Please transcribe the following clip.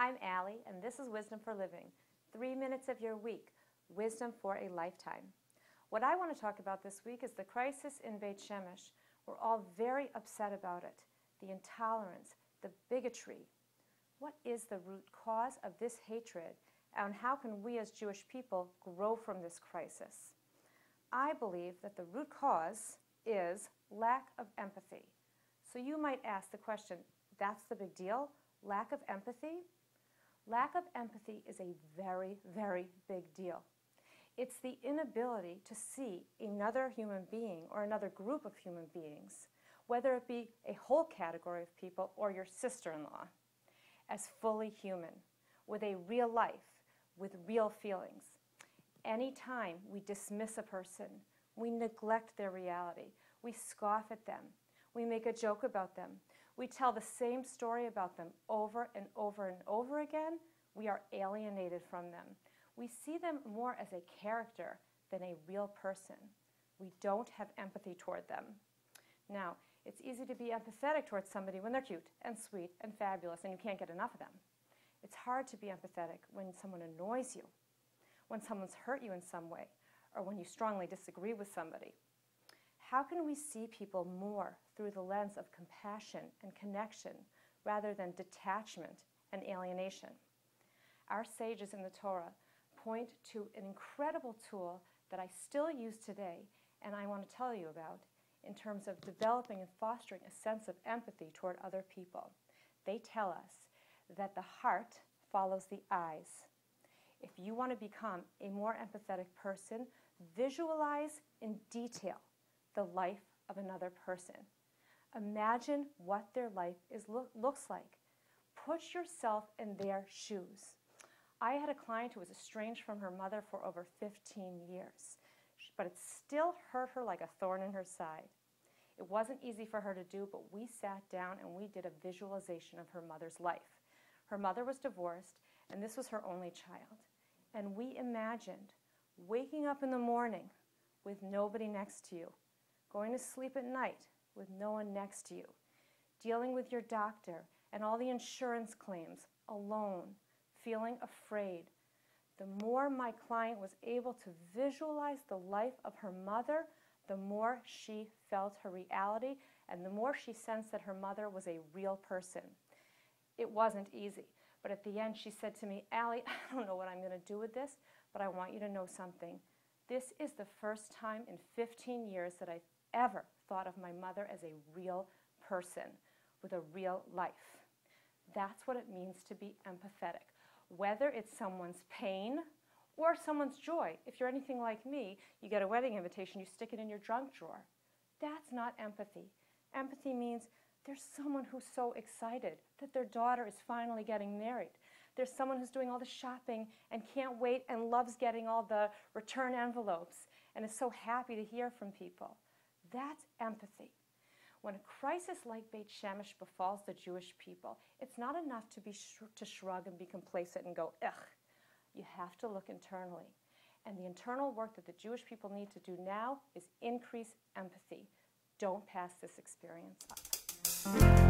I'm Allie, and this is Wisdom for Living. Three minutes of your week, wisdom for a lifetime. What I want to talk about this week is the crisis in Beit Shemesh. We're all very upset about it. The intolerance, the bigotry. What is the root cause of this hatred, and how can we as Jewish people grow from this crisis? I believe that the root cause is lack of empathy. So you might ask the question, that's the big deal? Lack of empathy? Lack of empathy is a very, very big deal. It's the inability to see another human being or another group of human beings, whether it be a whole category of people or your sister in law, as fully human, with a real life, with real feelings. Anytime we dismiss a person, we neglect their reality, we scoff at them, we make a joke about them, we tell the same story about them over and over and over again, we are alienated from them. We see them more as a character than a real person. We don't have empathy toward them. Now, it's easy to be empathetic towards somebody when they're cute and sweet and fabulous and you can't get enough of them. It's hard to be empathetic when someone annoys you, when someone's hurt you in some way, or when you strongly disagree with somebody. How can we see people more through the lens of compassion and connection rather than detachment and alienation? Our sages in the Torah point to an incredible tool that I still use today and I want to tell you about in terms of developing and fostering a sense of empathy toward other people. They tell us that the heart follows the eyes. If you want to become a more empathetic person, visualize in detail the life of another person. Imagine what their life is lo looks like. Put yourself in their shoes. I had a client who was estranged from her mother for over 15 years, but it still hurt her like a thorn in her side. It wasn't easy for her to do, but we sat down and we did a visualization of her mother's life. Her mother was divorced, and this was her only child. And we imagined waking up in the morning with nobody next to you, going to sleep at night with no one next to you, dealing with your doctor and all the insurance claims alone, feeling afraid. The more my client was able to visualize the life of her mother, the more she felt her reality and the more she sensed that her mother was a real person. It wasn't easy, but at the end she said to me, Allie, I don't know what I'm going to do with this, but I want you to know something. This is the first time in 15 years that I ever thought of my mother as a real person with a real life. That's what it means to be empathetic. Whether it's someone's pain or someone's joy. If you're anything like me, you get a wedding invitation, you stick it in your junk drawer. That's not empathy. Empathy means there's someone who's so excited that their daughter is finally getting married. There's someone who's doing all the shopping and can't wait and loves getting all the return envelopes and is so happy to hear from people. That's empathy. When a crisis like Beit Shemesh befalls the Jewish people, it's not enough to, be sh to shrug and be complacent and go, ugh. You have to look internally. And the internal work that the Jewish people need to do now is increase empathy. Don't pass this experience up.